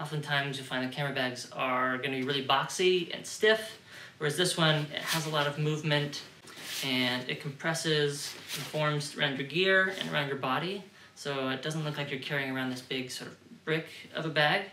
Oftentimes you find the camera bags are going to be really boxy and stiff, whereas this one it has a lot of movement and it compresses and forms around your gear and around your body. So it doesn't look like you're carrying around this big sort of brick of a bag.